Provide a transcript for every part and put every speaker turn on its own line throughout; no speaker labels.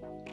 Thank you.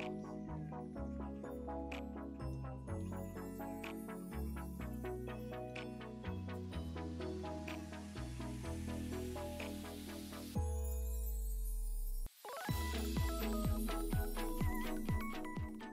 you.